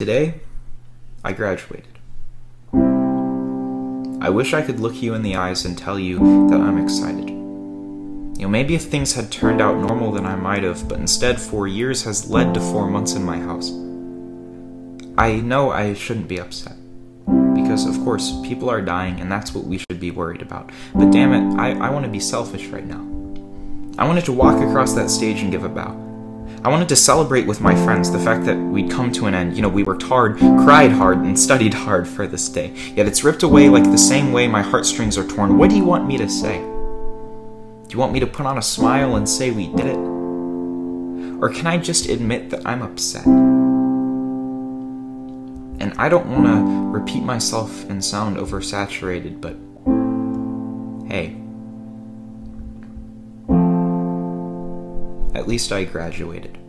Today, I graduated. I wish I could look you in the eyes and tell you that I'm excited. You know, maybe if things had turned out normal, then I might have, but instead, four years has led to four months in my house. I know I shouldn't be upset. Because, of course, people are dying, and that's what we should be worried about. But damn it, I, I want to be selfish right now. I wanted to walk across that stage and give a bow. I wanted to celebrate with my friends the fact that we'd come to an end. You know, we worked hard, cried hard, and studied hard for this day. Yet it's ripped away like the same way my heartstrings are torn. What do you want me to say? Do you want me to put on a smile and say we did it? Or can I just admit that I'm upset? And I don't want to repeat myself and sound oversaturated, but hey. At least I graduated.